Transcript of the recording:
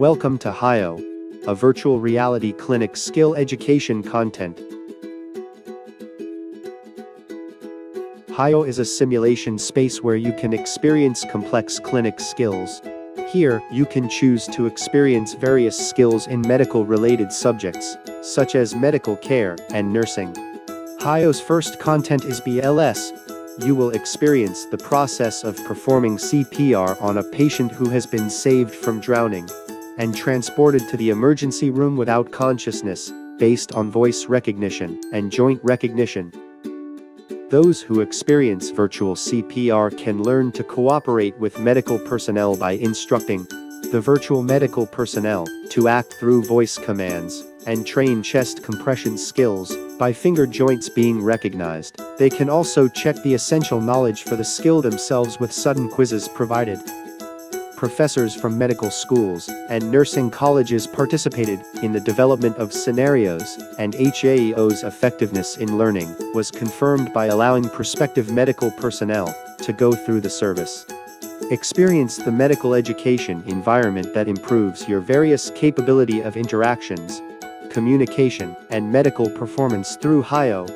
Welcome to HAIO, a virtual reality clinic skill education content. HAIO is a simulation space where you can experience complex clinic skills. Here, you can choose to experience various skills in medical related subjects, such as medical care and nursing. HAIO's first content is BLS, you will experience the process of performing CPR on a patient who has been saved from drowning and transported to the emergency room without consciousness, based on voice recognition and joint recognition. Those who experience virtual CPR can learn to cooperate with medical personnel by instructing the virtual medical personnel to act through voice commands and train chest compression skills by finger joints being recognized. They can also check the essential knowledge for the skill themselves with sudden quizzes provided. Professors from medical schools and nursing colleges participated in the development of scenarios, and HAIO's effectiveness in learning was confirmed by allowing prospective medical personnel to go through the service. Experience the medical education environment that improves your various capability of interactions communication, and medical performance through HAIO.